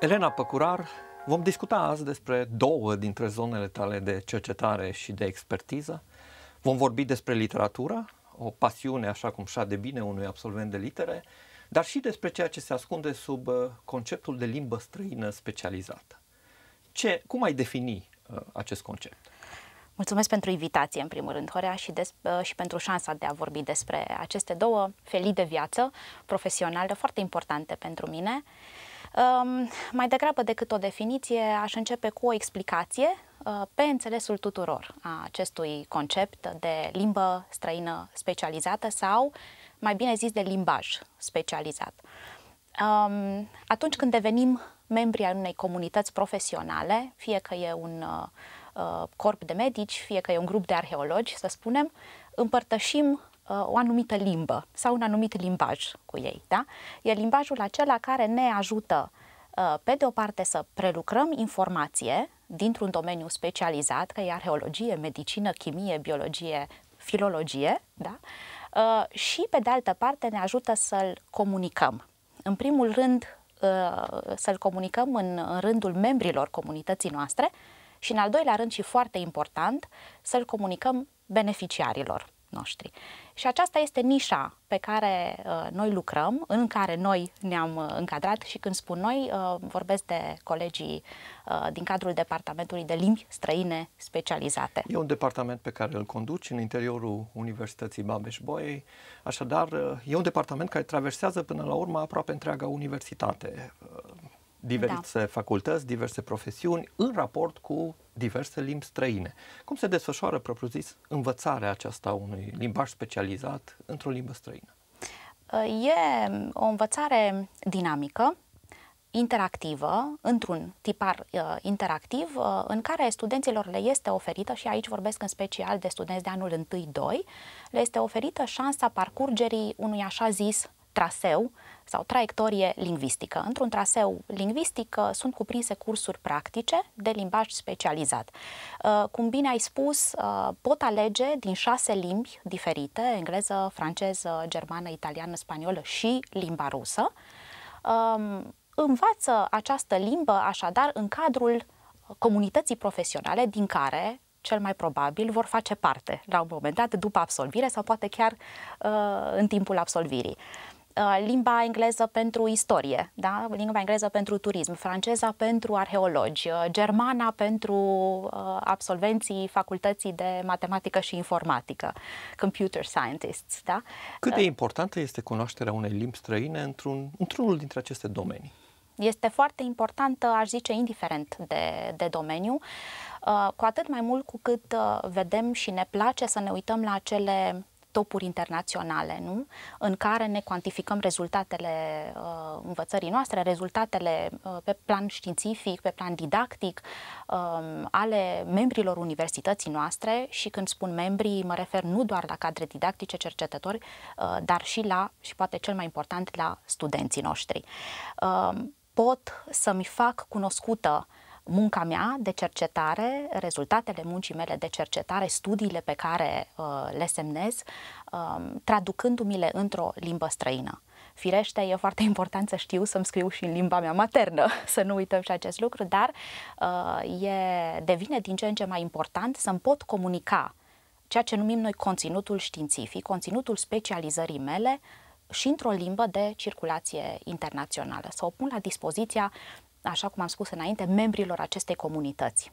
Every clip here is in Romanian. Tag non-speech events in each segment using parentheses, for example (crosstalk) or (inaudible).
Elena Păcurar, vom discuta azi despre două dintre zonele tale de cercetare și de expertiză. Vom vorbi despre literatură, o pasiune așa cum șade bine unui absolvent de litere, dar și despre ceea ce se ascunde sub uh, conceptul de limbă străină specializată. Ce, cum ai defini uh, acest concept? Mulțumesc pentru invitație, în primul rând, Horea, și, des, uh, și pentru șansa de a vorbi despre aceste două felii de viață profesionale foarte importante pentru mine. Um, mai degrabă decât o definiție, aș începe cu o explicație uh, pe înțelesul tuturor a acestui concept de limbă străină specializată sau, mai bine zis, de limbaj specializat. Um, atunci când devenim membri ai unei comunități profesionale, fie că e un uh, uh, corp de medici, fie că e un grup de arheologi, să spunem, împărtășim uh, o anumită limbă sau un anumit limbaj cu ei. Da? E limbajul acela care ne ajută, uh, pe de o parte, să prelucrăm informație dintr-un domeniu specializat, că e arheologie, medicină, chimie, biologie, filologie, da? uh, și, pe de altă parte, ne ajută să-l comunicăm. În primul rând, uh, să-l comunicăm în, în rândul membrilor comunității noastre și, în al doilea rând și foarte important, să-l comunicăm beneficiarilor noștri. Și aceasta este nișa pe care uh, noi lucrăm, în care noi ne-am uh, încadrat și când spun noi, uh, vorbesc de colegii uh, din cadrul Departamentului de Limbi Străine Specializate. E un departament pe care îl conduci în interiorul Universității Babeș-Bolyai, așadar uh, e un departament care traversează până la urmă aproape întreaga universitate. Uh, diverse da. facultăți, diverse profesiuni în raport cu diverse limbi străine. Cum se desfășoară, propriu-zis, învățarea aceasta unui limbaj specializat într-o limbă străină? E o învățare dinamică, interactivă, într-un tipar uh, interactiv, uh, în care studenților le este oferită, și aici vorbesc în special de studenți de anul 1-2, le este oferită șansa parcurgerii unui așa zis traseu sau traiectorie lingvistică. Într-un traseu lingvistic uh, sunt cuprinse cursuri practice de limbaj specializat. Uh, cum bine ai spus, uh, pot alege din șase limbi diferite, engleză, franceză, germană, italiană, spaniolă și limba rusă. Um, învață această limbă așadar în cadrul comunității profesionale din care cel mai probabil vor face parte la un moment dat după absolvire sau poate chiar uh, în timpul absolvirii. Uh, limba engleză pentru istorie, da? limba engleză pentru turism, franceza pentru arheologi, uh, germana pentru uh, absolvenții facultății de matematică și informatică, computer scientists. Da? Cât de importantă este cunoașterea unei limbi străine într-un, într-unul dintre aceste domenii? Este foarte importantă, aș zice, indiferent de, de domeniu, cu atât mai mult cu cât vedem și ne place să ne uităm la acele topuri internaționale, nu? în care ne cuantificăm rezultatele uh, învățării noastre, rezultatele uh, pe plan științific, pe plan didactic uh, ale membrilor universității noastre și când spun membrii mă refer nu doar la cadre didactice, cercetători, uh, dar și la, și poate cel mai important, la studenții noștri. Uh, pot să-mi fac cunoscută munca mea de cercetare, rezultatele muncii mele de cercetare, studiile pe care uh, le semnez, uh, traducându-mi-le într-o limbă străină. Firește, e foarte important să știu să-mi scriu și în limba mea maternă, (laughs) să nu uităm și acest lucru, dar uh, e, devine din ce în ce mai important să-mi pot comunica ceea ce numim noi conținutul științific, conținutul specializării mele și într-o limbă de circulație internațională, să o pun la dispoziția așa cum am spus înainte, membrilor acestei comunități.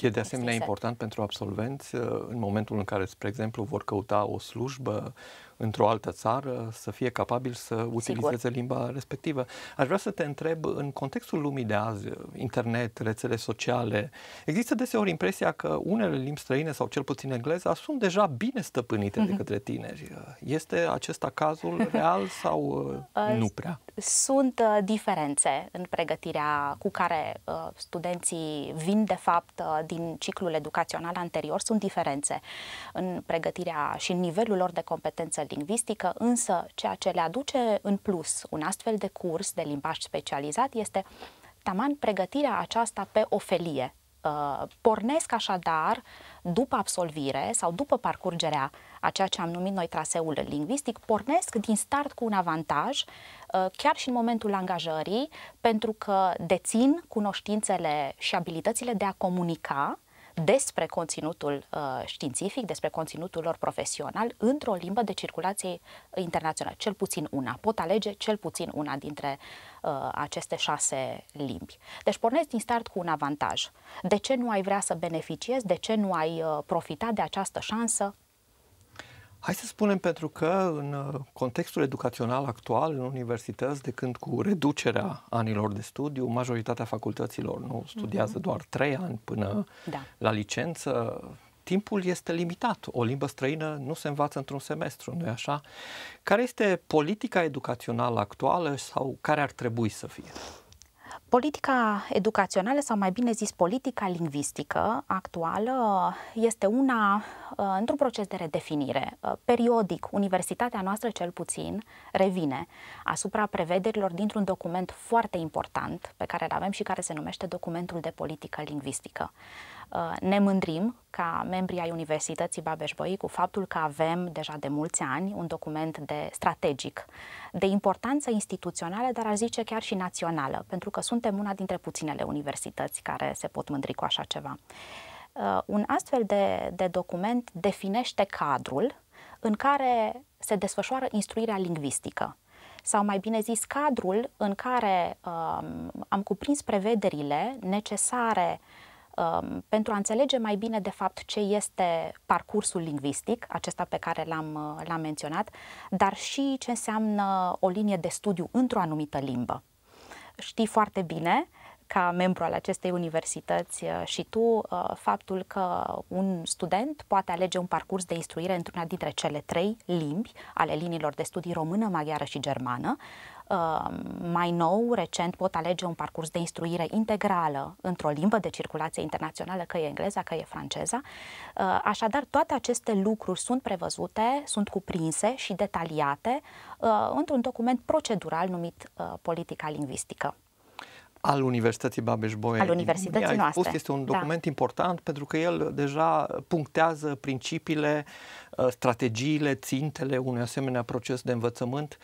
E de asemenea important pentru absolvenți în momentul în care, spre exemplu, vor căuta o slujbă într-o altă țară să fie capabil să utilizeze Sigur. limba respectivă. Aș vrea să te întreb, în contextul lumii de azi, internet, rețele sociale, există deseori impresia că unele limbi străine, sau cel puțin engleza, sunt deja bine stăpânite mm-hmm. de mhm. către tineri. Este acesta cazul real (laughs) sau uh, nu prea? Sunt uh, diferențe în pregătirea cu care uh, studenții vin, de fapt, din ciclul educațional anterior. Sunt diferențe în pregătirea și în nivelul lor de competență lingvistică, însă ceea ce le aduce în plus un astfel de curs de limbaj specializat este taman pregătirea aceasta pe o felie Uh, pornesc așadar după absolvire sau după parcurgerea a ceea ce am numit noi traseul lingvistic, pornesc din start cu un avantaj, uh, chiar și în momentul angajării, pentru că dețin cunoștințele și abilitățile de a comunica despre conținutul uh, științific, despre conținutul lor profesional într-o limbă de circulație internațională, cel puțin una. Pot alege cel puțin una dintre uh, aceste șase limbi. Deci pornesc din start cu un avantaj. De ce nu ai vrea să beneficiezi? De ce nu ai uh, profita de această șansă? Hai să spunem pentru că în uh, contextul educațional actual, în universități, de când cu reducerea anilor de studiu, majoritatea facultăților nu studiază uh-huh. doar trei ani până da. la licență, timpul este limitat. O limbă străină nu se învață într-un semestru, nu-i așa? Care este politica educațională actuală sau care ar trebui să fie? Politica educațională, sau mai bine zis politica lingvistică actuală, este una uh, într-un proces de redefinire. Uh, periodic, universitatea noastră cel puțin revine asupra prevederilor dintr-un document foarte important pe care îl avem și care se numește documentul de politică lingvistică. Uh, ne mândrim ca membrii ai Universității Babeș-Bolyai cu faptul că avem deja de mulți ani un document de strategic, de importanță instituțională, dar aș zice chiar și națională, pentru că suntem una dintre puținele universități care se pot mândri cu așa ceva. Uh, un astfel de, de document definește cadrul în care se desfășoară instruirea lingvistică sau mai bine zis cadrul în care um, am cuprins prevederile necesare um, pentru a înțelege mai bine de fapt ce este parcursul lingvistic, acesta pe care l-am, uh, l-am menționat, dar și ce înseamnă o linie de studiu într-o anumită limbă. Știi foarte bine ca membru al acestei universități uh, și tu uh, faptul că un student poate alege un parcurs de instruire într-una dintre cele trei limbi ale liniilor de studii română, maghiară și germană, Uh, mai nou, recent, pot alege un parcurs de instruire integrală într-o limbă de circulație internațională, că e engleza, că e franceza. Uh, așadar, toate aceste lucruri sunt prevăzute, sunt cuprinse și detaliate uh, într-un document procedural numit Politica Lingvistică al Universității Babeș-Bolyai. Al Universității noastre. Spus, este un da. document da. important pentru că el deja punctează principiile, strategiile, țintele unui asemenea proces de învățământ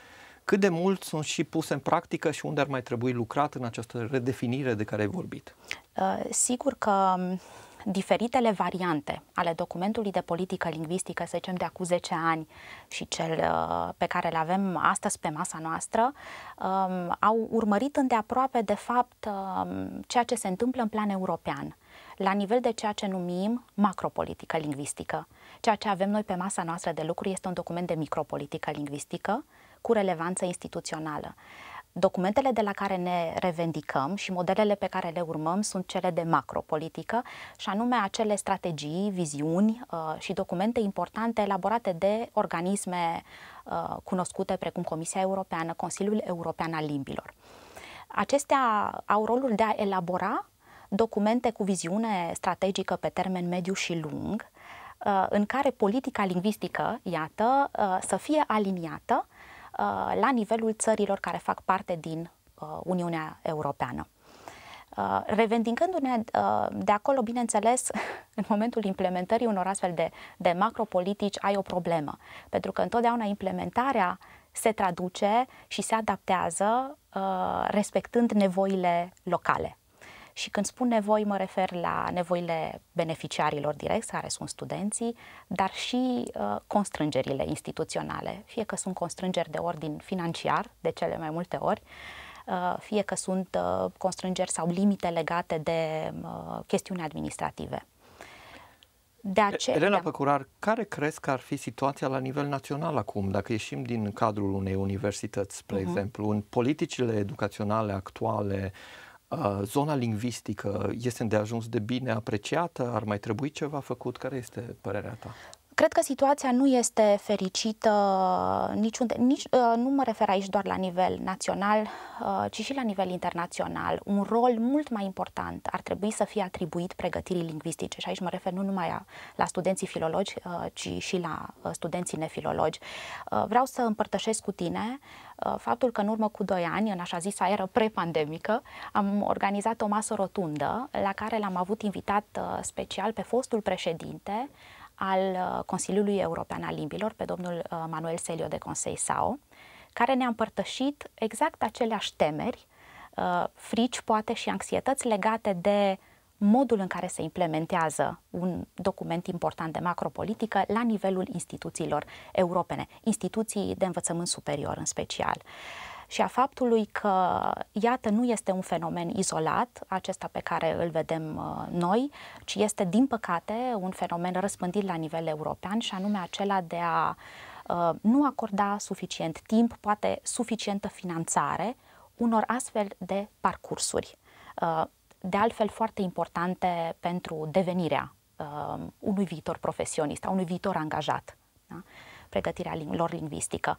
cât de mult sunt și puse în practică și unde ar mai trebui lucrat în această redefinire de care ai vorbit? Uh, sigur că um, diferitele variante ale documentului de politică lingvistică, să zicem de acum 10 ani și cel uh, pe care îl avem astăzi pe masa noastră, um, au urmărit îndeaproape, de fapt, um, ceea ce se întâmplă în plan european la nivel de ceea ce numim macropolitică lingvistică. Ceea ce avem noi pe masa noastră de lucru este un document de micropolitică lingvistică, cu relevanță instituțională. Documentele de la care ne revendicăm și modelele pe care le urmăm sunt cele de macropolitică și anume acele strategii, viziuni uh, și documente importante elaborate de organisme uh, cunoscute precum Comisia Europeană, Consiliul European al Limbilor. Acestea au rolul de a elabora documente cu viziune strategică pe termen mediu și lung, uh, în care politica lingvistică, iată, uh, să fie aliniată Uh, la nivelul țărilor care fac parte din uh, Uniunea Europeană. Uh, revendicându-ne de acolo, bineînțeles, (laughs) în momentul implementării unor astfel de, de macropolitici ai o problemă, pentru că întotdeauna implementarea se traduce și se adaptează respectând nevoile locale. Și când spun nevoi, mă refer la nevoile beneficiarilor direcți, care sunt studenții, dar și uh, constrângerile instituționale, fie că sunt constrângeri de ordin financiar, de cele mai multe ori, uh, fie că sunt uh, constrângeri sau limite legate de uh, chestiuni administrative. De aceea, Elena da. Păcurar, care crezi că ar fi situația la nivel național acum, dacă ieșim din cadrul unei universități, spre uh-huh. exemplu, în politicile educaționale actuale, Zona lingvistică este de ajuns de bine apreciată? Ar mai trebui ceva făcut? Care este părerea ta? Cred că situația nu este fericită niciunde. Nici, uh, nu mă refer aici doar la nivel național, uh, ci și la nivel internațional. Un rol mult mai important ar trebui să fie atribuit pregătirii lingvistice și aici mă refer nu numai la studenții filologi, uh, ci și la studenții nefilologi. Vreau să împărtășesc cu tine faptul că în urmă cu doi ani, în așa zisa eră pre-pandemică, am organizat o masă rotundă la care l-am avut invitat special pe fostul președinte al uh, Consiliului European al Limbilor, pe domnul uh, Manuel Selio de Consei Sao, care ne-a împărtășit exact aceleași temeri, uh, frici, poate și anxietăți legate de modul în care se implementează un document important de macropolitică la nivelul instituțiilor europene, instituții de învățământ superior în special. Uh, și a faptului că, iată, nu este un fenomen izolat, acesta pe care îl vedem uh, noi, ci este, din păcate, un fenomen răspândit la nivel european și anume acela de a uh, nu acorda suficient timp, poate suficientă finanțare unor astfel de parcursuri, uh, de altfel foarte importante pentru devenirea unui viitor profesionist, a unui viitor angajat. Da? pregătirea lor lingvistică.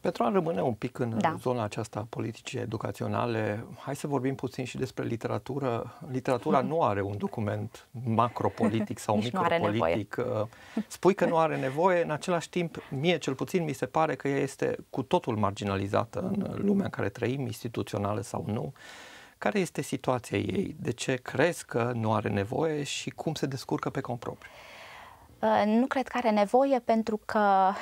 Pentru a rămâne un pic în da. zona aceasta politicii educaționale, hai să vorbim puțin și despre literatură. Literatura nu are un document macropolitic sau (laughs) micropolitic. Uh, spui că nu are nevoie, în același timp, mie cel puțin mi se pare că ea este cu totul marginalizată în lumea în care trăim, instituțională sau nu. Care este situația ei? De ce crezi că nu are nevoie și cum se descurcă pe compropriu? Uh, nu cred că are nevoie pentru că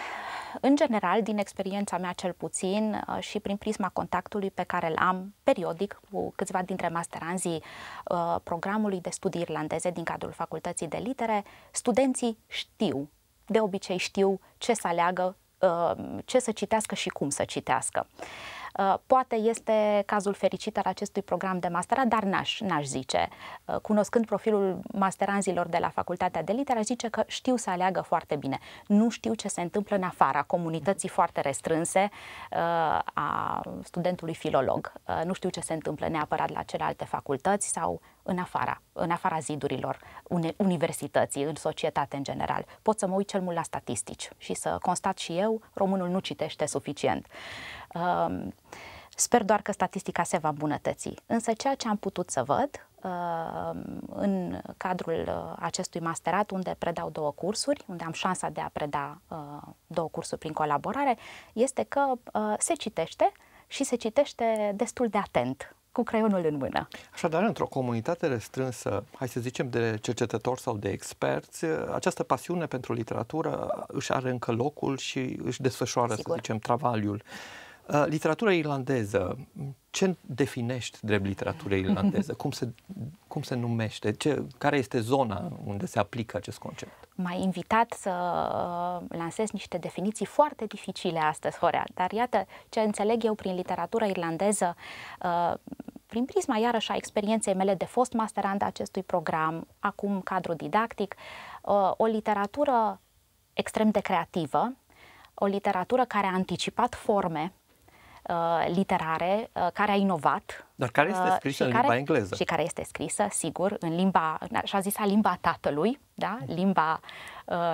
în general, din experiența mea cel puțin uh, și prin prisma contactului pe care îl am periodic cu câțiva dintre masteranzii uh, programului de studii irlandeze din cadrul Facultății de Litere, studenții știu, de obicei știu ce să aleagă, uh, ce să citească și cum să citească. Uh, poate este cazul fericit al acestui program de masterat, dar n-aș, n-aș zice. Uh, cunoscând profilul masteranzilor de la Facultatea de Litere, aș zice că știu să aleagă foarte bine. Nu știu ce se întâmplă în afara comunității foarte restrânse uh, a studentului filolog. Nu știu ce se întâmplă neapărat la celelalte facultăți sau în afara, în afara zidurilor universității, în societate în general. Pot să mă uit cel mult la statistici și să constat și eu, românul nu citește suficient. Um, sper doar că statistica se va îmbunătăți. Însă ceea ce am putut să văd um, în cadrul uh, acestui masterat, unde predau două cursuri, unde am șansa de a preda uh, două cursuri prin colaborare, este că uh, se citește și se citește destul de atent cu creionul în mână. Așadar, într-o comunitate restrânsă, hai să zicem, de cercetători sau de experți, această pasiune pentru literatură își are încă locul și își desfășoară, Sigur. să zicem, travaliul. Uh, literatura irlandeză, ce definești drept literatură irlandeză? (laughs) Cum se, cum se numește? Ce, care este zona unde se aplică acest concept? M-ai invitat să uh, lansez niște definiții foarte dificile astăzi, Horea, dar iată ce înțeleg eu prin literatură irlandeză, uh, prin prisma iarăși a experienței mele de fost masterand acestui program, acum cadru didactic, o literatură extrem de creativă, o literatură care a anticipat forme, uh, literare uh, care a inovat. Dar care este uh, scrisă uh, în limba engleză. Și care este scrisă, sigur, în limba, așa zisa, limba tatălui, da? limba, uh,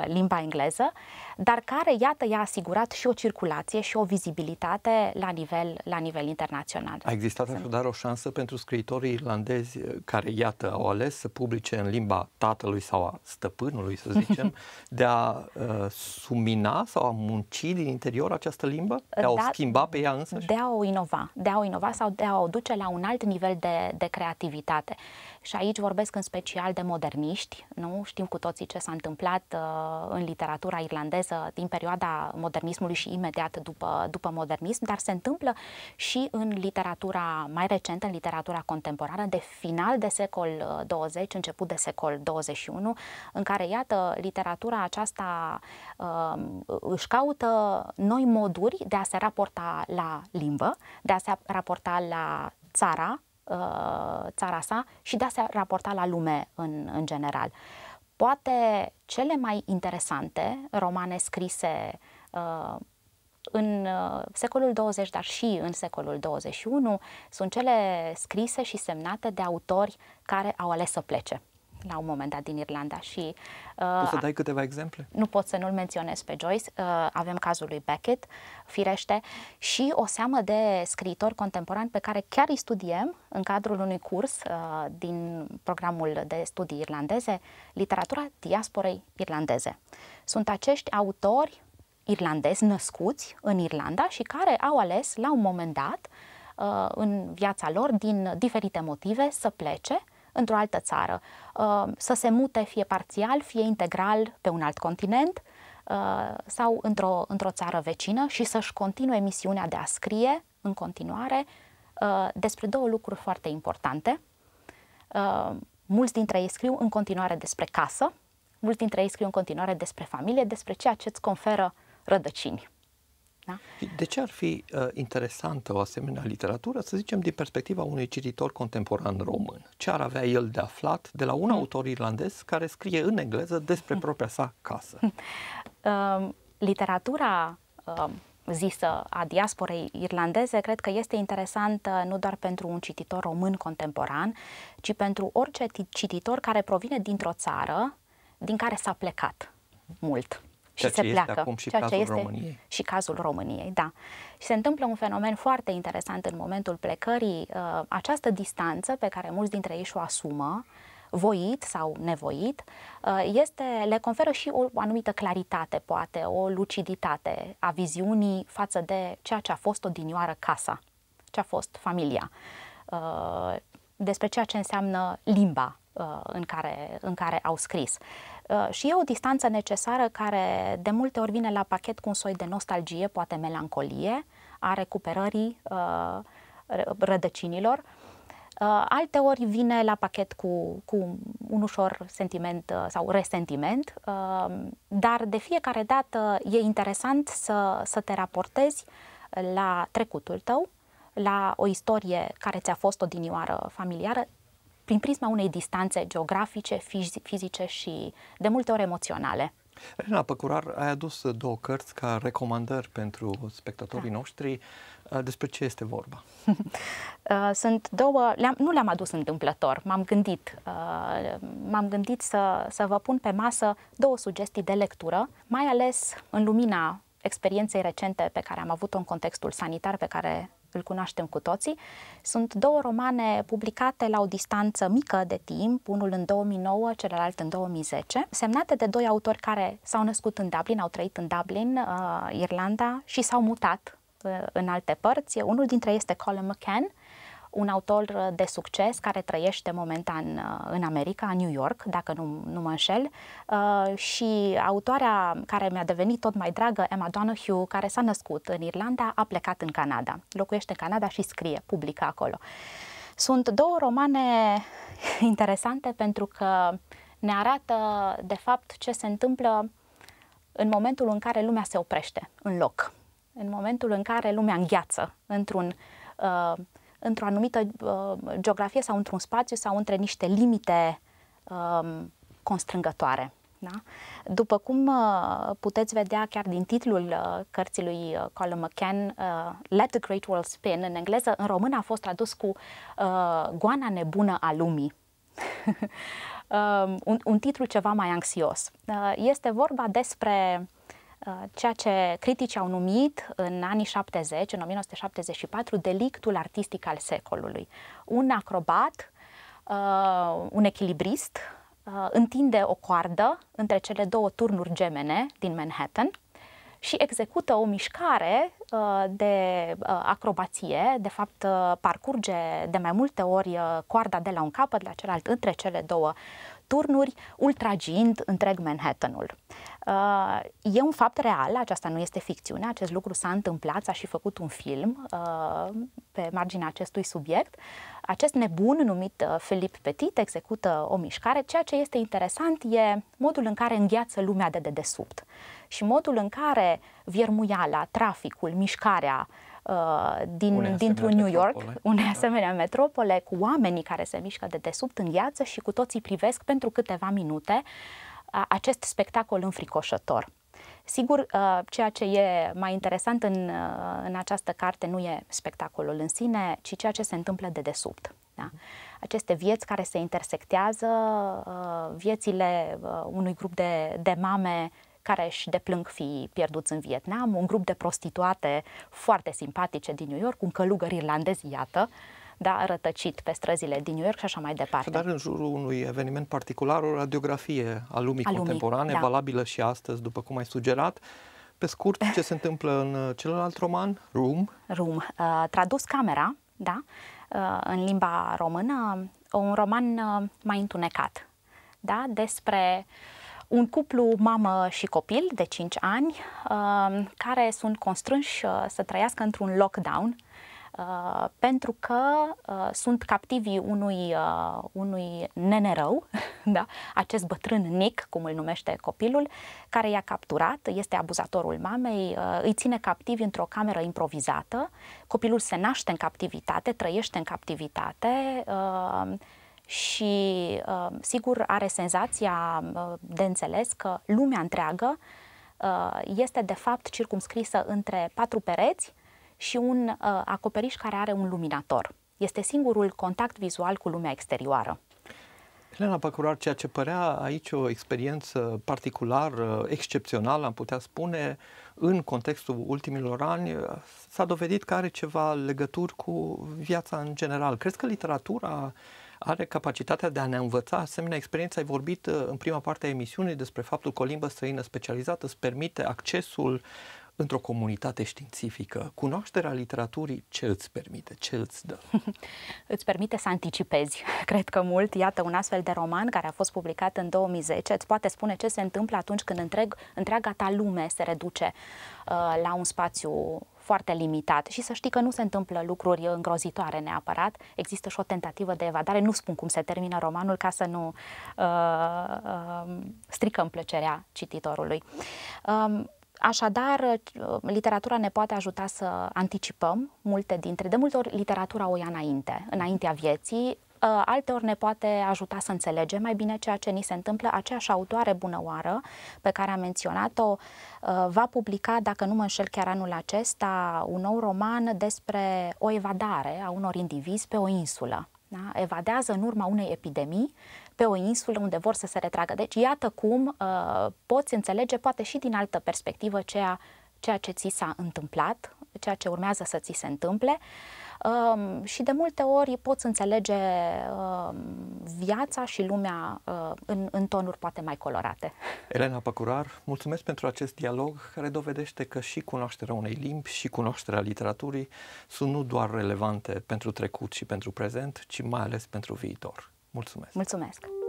limba engleză, dar care, iată, i-a asigurat și o circulație și o vizibilitate la nivel, la nivel internațional. A existat așadar o șansă pentru scriitorii irlandezi care, iată, au ales să publice în limba tatălui sau a stăpânului, să zicem, (laughs) de a uh, sumina sau a munci din interior această limbă? De a o da, schimba pe ea însă? De a o inova, de a o inova sau de a o duce la un alt nivel de, de creativitate. Și aici vorbesc în special de moderniști, nu? Știm cu toții ce s-a întâmplat uh, în literatura irlandeză din perioada modernismului și imediat după, după modernism, dar se întâmplă și în literatura mai recentă, în literatura contemporană, de final de secol 20, uh, început de secol 21, în care, iată, literatura aceasta uh, își caută noi moduri de a se raporta la limbă, de a se raporta la țara, uh, țara sa și de a se raporta la lume în, în general. Poate cele mai interesante romane scrise uh, în uh, secolul 20, dar și în secolul 21, sunt cele scrise și semnate de autori care au ales să plece. La un moment dat din Irlanda și... Uh, Poți să dai câteva exemple? Nu pot să nu-l menționez pe Joyce. Uh, avem cazul lui Beckett, firește, și o seamă de scriitori contemporani pe care chiar îi studiem în cadrul unui curs uh, din programul de studii irlandeze, literatura diasporei irlandeze. Sunt acești autori irlandezi născuți în Irlanda și care au ales la un moment dat uh, în viața lor, din diferite motive, să plece într-o altă țară, uh, să se mute fie parțial, fie integral pe un alt continent uh, sau într-o, într-o țară vecină și să-și continue misiunea de a scrie în continuare despre două lucruri foarte importante. Mulți dintre ei scriu în continuare despre casă, mulți dintre ei scriu în continuare despre familie, despre ceea ce îți conferă rădăcini. Da? De ce ar fi uh, interesantă o asemenea literatură, să zicem, din perspectiva unui cititor contemporan român? Ce ar avea el de aflat de la un hmm. autor irlandez care scrie în engleză despre hmm. propria sa casă? Uh, (laughs) literatura uh, zisă a diasporei irlandeze, cred că este interesantă nu doar pentru un cititor român contemporan, ci pentru orice cititor care provine dintr-o țară din care s-a plecat mult și se pleacă. Acum și ceea ce este României. și cazul României, da. Și se întâmplă un fenomen foarte interesant în momentul plecării, uh, această distanță pe care mulți dintre ei și-o asumă, voit sau nevoit, uh, este, le conferă și o, o anumită claritate, poate, o luciditate a viziunii față de ceea ce a fost odinioară casa, ce a fost familia, uh, despre ceea ce înseamnă limba uh, în care, în care au scris. Uh, și e o distanță necesară care de multe ori vine la pachet cu un soi de nostalgie, poate melancolie, a recuperării uh, rădăcinilor. Uh, alte ori vine la pachet cu, cu un ușor sentiment sau resentiment, dar de fiecare dată e interesant să, să te raportezi la trecutul tău, la o istorie care ți-a fost o dinioară familiară, prin prisma unei distanțe geografice, fizice și de multe ori emoționale. Elena Păcurar, ai adus două cărți ca recomandări pentru spectatorii da. noștri. Despre ce este vorba? (laughs) Uh, sunt două, le-am, nu le-am adus întâmplător, m-am gândit, uh, m-am gândit să, să vă pun pe masă două sugestii de lectură, mai ales în lumina experienței recente pe care am avut-o în contextul sanitar pe care îl cunoaștem cu toții. Sunt două romane publicate la o distanță mică de timp, unul în 2009, celălalt în 2010, semnate de doi autori care s-au născut în Dublin, au trăit în Dublin, uh, Irlanda și s-au mutat uh, în alte părți. Unul dintre ei este Colin McCann, un autor uh, de succes care trăiește momentan uh, în America, în New York, dacă nu, nu mă înșel, uh, și autoarea care mi-a devenit tot mai dragă, Emma Donoghue, care s-a născut în Irlanda, a plecat în Canada. Locuiește în Canada și scrie, publică acolo. Sunt două romane (laughs) interesante pentru că ne arată, de fapt, ce se întâmplă în momentul în care lumea se oprește în loc, în momentul în care lumea îngheață într-un uh, într-o anumită uh, geografie sau într-un spațiu sau între niște limite um, constrângătoare. Da? După cum uh, puteți vedea chiar din titlul uh, cărții lui uh, Colin McCann, uh, Let the Great World Spin, în engleză, în română a fost tradus cu uh, Goana nebună a lumii. uh, (laughs) un, un titlu ceva mai anxios. Uh, este vorba despre Uh, ceea ce criticii au numit în anii 70, în 1974, delictul artistic al secolului. Un acrobat, uh, un echilibrist, uh, întinde o coardă între cele două turnuri gemene din Manhattan și execută o mișcare de acrobație, de fapt parcurge de mai multe ori coarda de la un capăt la celălalt între cele două turnuri, ultragind întreg Manhattanul. Uh, e un fapt real, aceasta nu este ficțiune, acest lucru s-a întâmplat, s-a și făcut un film uh, pe marginea acestui subiect. Acest nebun numit uh, Philip Petit execută o mișcare. Ceea ce este interesant e modul în care îngheață lumea de dedesubt și modul în care viermuiala, traficul, mișcarea, uh, din, dintr-un New York, metropole. unei da. asemenea metropole, cu oamenii care se mișcă de desubt în gheață și cu toții privesc pentru câteva minute acest spectacol înfricoșător. Sigur, uh, ceea ce e mai interesant în, uh, în această carte nu e spectacolul în sine, ci ceea ce se întâmplă de desubt. Da? Aceste vieți care se intersectează, uh, viețile uh, unui grup de, de mame care își deplâng fi pierduți în Vietnam, un grup de prostituate foarte simpatice din New York, un călugăr irlandez, iată, da, rătăcit pe străzile din New York și așa mai departe. Dar în jurul unui eveniment particular, o radiografie a lumii, a lumii contemporane, da. valabilă și astăzi, după cum ai sugerat. Pe scurt, ce se întâmplă în uh, celălalt roman, Room? Room, uh, tradus camera, da, uh, în limba română, un roman uh, mai întunecat, da, despre un cuplu mamă și copil de 5 ani uh, care sunt constrânși uh, să trăiască într-un lockdown Uh, pentru că uh, sunt captivii unui, uh, unui nene rău, (laughs) da? acest bătrân Nick, cum îl numește copilul, care i-a capturat, este abuzatorul mamei, uh, îi ține captivi într-o cameră improvizată, copilul se naște în captivitate, trăiește în captivitate, uh, și uh, sigur are senzația uh, de înțeles că lumea întreagă uh, este de fapt circumscrisă între patru pereți și un uh, acoperiș care are un luminator. Este singurul contact vizual cu lumea exterioară. Elena Păcurar, ceea ce părea aici o experiență particular, uh, excepțională, am putea spune, în contextul ultimilor ani, uh, s-a dovedit că are ceva legături cu viața în general. Crezi că literatura are capacitatea de a ne învăța asemenea experiență. Ai vorbit uh, în prima parte a emisiunii despre faptul că o limbă străină specializată îți permite accesul într-o comunitate științifică, cunoașterea literaturii ce îți permite, ce îți dă? (laughs) îți permite să anticipezi, (laughs) cred că mult. Iată, un astfel de roman care a fost publicat în 2010 îți poate spune ce se întâmplă atunci când întreg, întreaga ta lume se reduce uh, la un spațiu foarte limitat și să știi că nu se întâmplă lucruri îngrozitoare neapărat, există și o tentativă de evadare, nu spun cum se termină romanul ca să nu uh, uh, stricăm plăcerea cititorului. Uh, Așadar, literatura ne poate ajuta să anticipăm multe dintre, de multe ori literatura o ia înainte, înaintea vieții, ă, alteori ne poate ajuta să înțelegem mai bine ceea ce ni se întâmplă. Aceeași autoare bunăoară pe care am menționat-o ă, va publica, dacă nu mă înșel chiar anul acesta, un nou roman despre o evadare a unor indivizi pe o insulă. Da? Evadează în urma unei epidemii pe o insulă unde vor să se retragă. Deci iată cum uh, poți înțelege poate și din altă perspectivă ceea, ceea ce ți s-a întâmplat, ceea ce urmează să ți se întâmple. Um, și de multe ori poți înțelege um, viața și lumea uh, în, în tonuri poate mai colorate. Elena Păcurar, mulțumesc pentru acest dialog care dovedește că și cunoașterea unei limbi și cunoașterea literaturii sunt nu doar relevante pentru trecut și pentru prezent, ci mai ales pentru viitor. Mulțumesc! Mulțumesc!